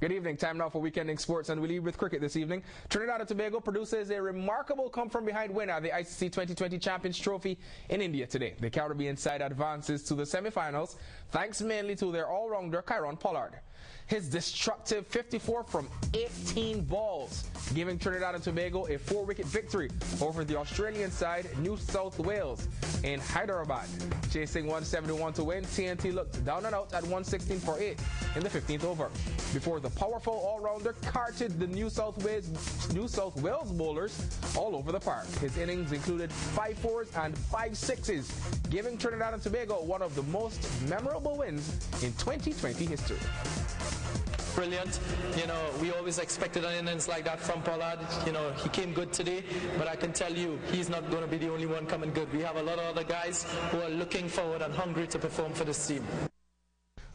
Good evening. Time now for weekending sports, and we lead with cricket this evening. Trinidad and Tobago produces a remarkable come-from-behind win at the ICC Twenty20 Champions Trophy in India today. The Caribbean side advances to the semi-finals thanks mainly to their all-rounder Kieron Pollard. His destructive 54 from 18 balls, giving Trinidad and Tobago a four-wicket victory over the Australian side New South Wales in Hyderabad. Chasing 171 to win, TNT looked down and out at 116 for 8 in the 15th over. Before the powerful all-rounder carted the New South Wales New South Wales bowlers all over the park. His innings included five fours and five sixes, giving Trinidad and Tobago one of the most memorable wins in Twenty20 history brilliant. You know, we always expected an innings like that from Pollard. You know, he came good today, but I can tell you, he's not going to be the only one coming good. We have a lot of other guys who are looking forward and hungry to perform for this team.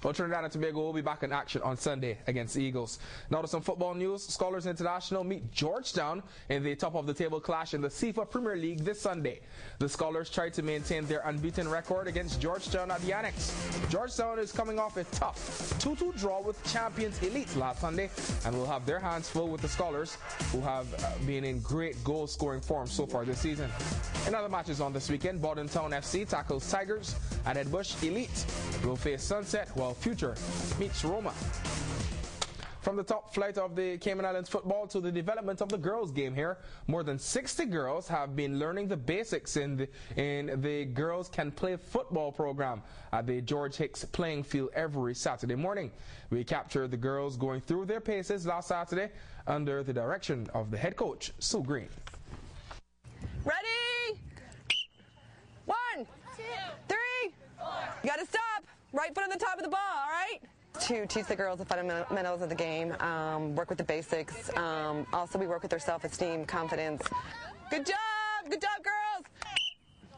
Well, Trinidad and Tobago will be back in action on Sunday against the Eagles. Now to some football news. Scholars International meet Georgetown in the top of the table clash in the CIFA Premier League this Sunday. The Scholars try to maintain their unbeaten record against Georgetown at the Annex. Georgetown is coming off a tough 2-2 draw with champions Elite last Sunday and will have their hands full with the Scholars who have uh, been in great goal scoring form so far this season. In other matches on this weekend, Bodden Town FC tackles Tigers and Ed Edbush Elite will face Sunset while Future meets Roma. From the top flight of the Cayman Islands football to the development of the girls game here, more than 60 girls have been learning the basics in the, in the Girls Can Play football program at the George Hicks playing field every Saturday morning. We captured the girls going through their paces last Saturday under the direction of the head coach, Sue Greene. Ready? One, two, three. You gotta stop. Right foot on the top of the ball, all right? To teach the girls the fundamentals of the game, um, work with the basics. Um, also, we work with their self-esteem, confidence. Good job! Good job, girls!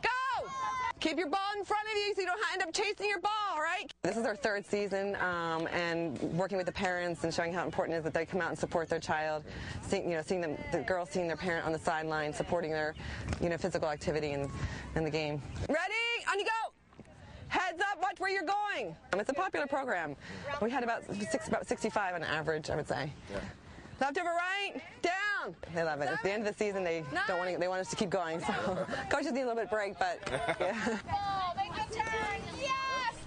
Go! Keep your ball in front of you so you don't end up chasing your ball, right? This is our third season, um, and working with the parents and showing how important it is that they come out and support their child. Seeing, you know, seeing them, the girls seeing their parent on the sideline, supporting their, you know, physical activity in, in the game. Ready? On you go! Heads up, watch where you're going. Um, it's a popular program. We had about six, about 65 on average, I would say. Yeah. Left over right, down. They love it. At the end of the season, they don't want to, they want us to keep going. So coaches need a little bit of break, but yeah.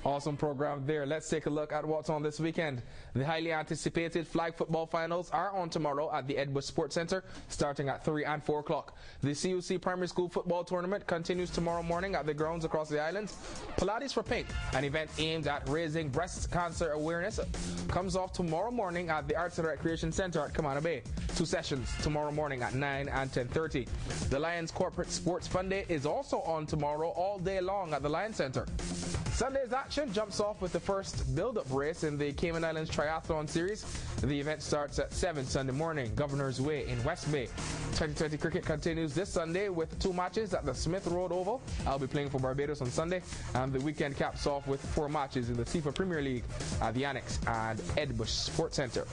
Awesome program there. Let's take a look at what's on this weekend. The highly anticipated flag football finals are on tomorrow at the Ed Bush Sports Center, starting at 3 and 4 o'clock. The CUC Primary School Football Tournament continues tomorrow morning at the grounds across the island. Pilates for Pink, an event aimed at raising breast cancer awareness, comes off tomorrow morning at the Arts and Recreation Center at Camana Bay. Two sessions tomorrow morning at 9 and 10.30. The Lions Corporate Sports Fun Day is also on tomorrow all day long at the Lions Center. Sunday's action jumps off with the first build-up race in the Cayman Islands Triathlon Series. The event starts at 7 Sunday morning, Governor's Way in West Bay. Twenty20 cricket continues this Sunday with two matches at the Smith Road Oval. I'll be playing for Barbados on Sunday, and the weekend caps off with four matches in the CIFA Premier League at the Annex and Ed Bush Sports Center.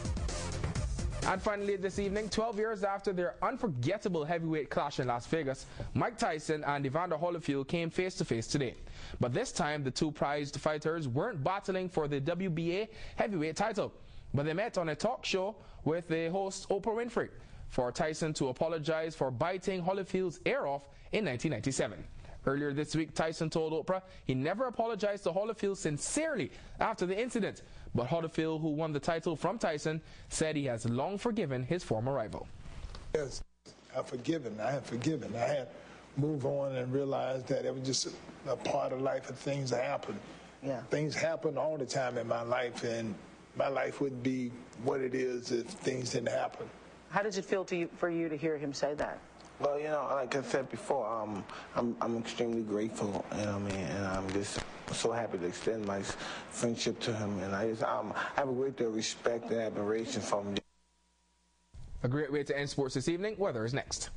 And finally, this evening, 12 years after their unforgettable heavyweight clash in Las Vegas, Mike Tyson and Evander Holyfield came face to face today. But this time, the two prized fighters weren't battling for the WBA heavyweight title, but they met on a talk show with the host Oprah Winfrey for Tyson to apologize for biting Holyfield's ear off in 1997. Earlier this week, Tyson told Oprah he never apologized to Holyfield sincerely after the incident, but Holyfield, who won the title from Tyson, said he has long forgiven his former rival. Yes, I've forgiven. I have forgiven. I had moved on and realized that it was just a, a part of life and things happen. Yeah. Things happen all the time in my life, and my life wouldn't be what it is if things didn't happen. How does it feel to you, for you to hear him say that? Well, you know, like I said before, um, I'm, I'm extremely grateful, you know what I mean, and I'm just so happy to extend my friendship to him, and I just, um, I have a great deal of respect and admiration for him. A great way to end sports this evening. Weather is next.